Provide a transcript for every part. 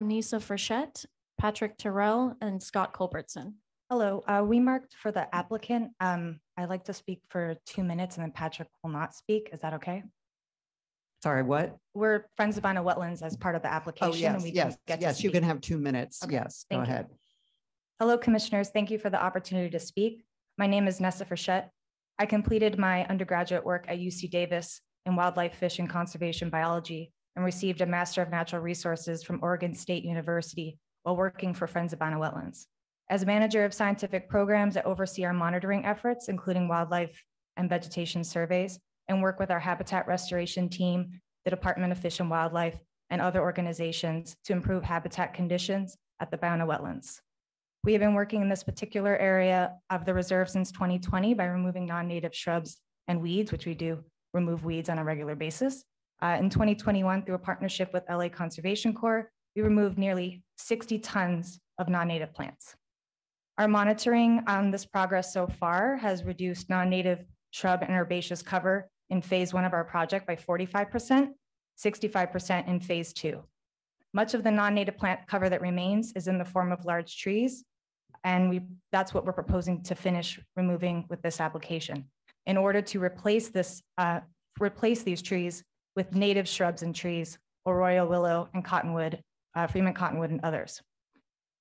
Nisa Frechette, Patrick Terrell, and Scott Culbertson. Hello, uh, we marked for the applicant. Um, I'd like to speak for two minutes and then Patrick will not speak. Is that okay? Sorry, what? We're Friends of Ballona Wetlands as part of the Oh, application. and yes, we didn't yes, get to yes, you can have two minutes. Okay, Yes, go thank you. ahead. Hello, Commissioners. Thank you for the opportunity to speak. My name is Nessa Frechette. I completed my undergraduate work at UC Davis in wildlife, fish, and conservation biology and received a Master of Natural Resources from Oregon State University while working for Friends of Ballona Wetlands. As manager of scientific programs, I oversee our monitoring efforts, including wildlife and vegetation surveys, and work with our habitat restoration team, the Department of Fish and Wildlife, and other organizations to improve habitat conditions at the Ballona wetlands. We have been working in this particular area of the reserve since 2020 by removing non-native shrubs and weeds, which we do remove weeds on a regular basis. Uh, in 2021, through a partnership with LA Conservation Corps, we removed nearly 60 tons of non-native plants. Our monitoring on this progress so far has reduced non-native shrub and herbaceous cover in phase one of our project by 45%, 65% in phase two. Much of the non-native plant cover that remains is in the form of large trees. And we, that's what we're proposing to finish removing with this application. In order to replace this, uh, replace these trees with native shrubs and trees, arroyo willow and cottonwood, uh, Fremont cottonwood and others.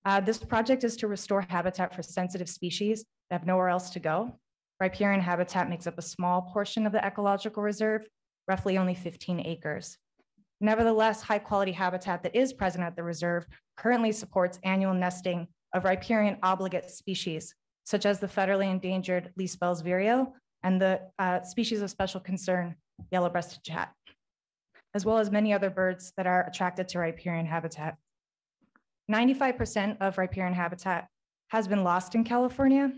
Uh, this project is to restore habitat for sensitive species that have nowhere else to go. Riparian habitat makes up a small portion of the ecological reserve, roughly only 15 acres. Nevertheless, high-quality habitat that is present at the reserve currently supports annual nesting of riparian obligate species, such as the federally endangered least Bell's vireo and the uh, species of special concern, yellow-breasted chat, as well as many other birds that are attracted to riparian habitat. 95% of riparian habitat has been lost in California.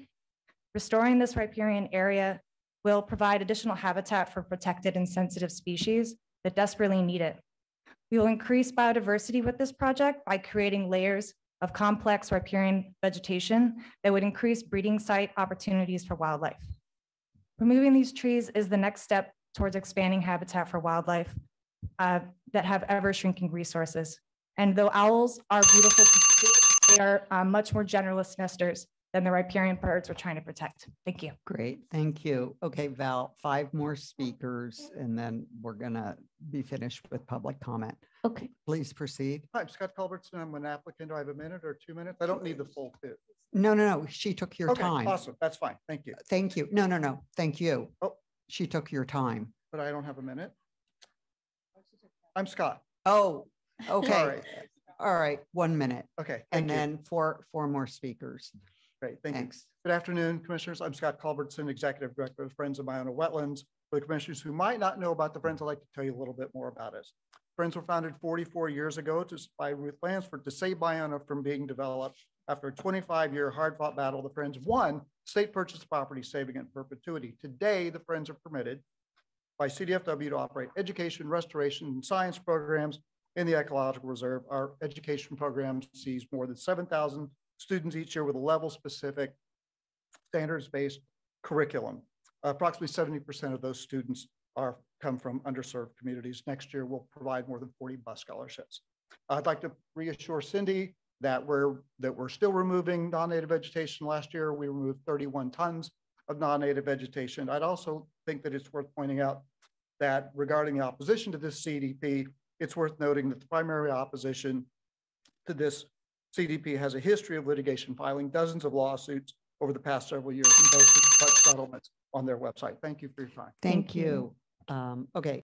Restoring this riparian area will provide additional habitat for protected and sensitive species that desperately need it. We will increase biodiversity with this project by creating layers of complex riparian vegetation that would increase breeding site opportunities for wildlife. Removing these trees is the next step towards expanding habitat for wildlife uh, that have ever shrinking resources. And though owls are beautiful to see, they are uh, much more generalist nesters than the riparian birds we're trying to protect. Thank you. Great, thank you. Okay, Val, five more speakers and then we're gonna be finished with public comment. Okay. Please proceed. Hi, I'm Scott Culbertson. I'm an applicant. Do I have a minute or two minutes? I don't need the full two. No, no, no, she took your Okay, time. awesome. That's fine. Thank you. Thank you. No, no, no, thank you. Oh. She took your time. But I don't have a minute. I'm Scott. Oh, okay, all right, one minute. Okay, And you. then four, four more speakers. Great, thank you. Thanks. Good afternoon, Commissioners. I'm Scott Culbertson, Executive Director of Friends of Ballona Wetlands. For the Commissioners who might not know about the Friends, I'd like to tell you a little bit more about us. Friends were founded 44 years ago to by Ruth Lansford to save Ballona from being developed. After a 25-year hard-fought battle, the Friends won state purchased property saving in perpetuity. Today, the Friends are permitted by CDFW to operate education, restoration, and science programs in the ecological reserve. Our education program sees more than 7,000 students each year with a level-specific standards-based curriculum. Approximately 70% of those students are, come from underserved communities. Next year, we'll provide more than 40 bus scholarships. I'd like to reassure Cindy that we're, that we're still removing non-native vegetation. Last year, we removed 31 tons of non-native vegetation. I'd also think that it's worth pointing out that regarding the opposition to this CDP, it's worth noting that the primary opposition to this CDP has a history of litigation, filing dozens of lawsuits over the past several years and boasting such settlements on their website. Thank you for your time. Thank Thank you. you. Um, okay,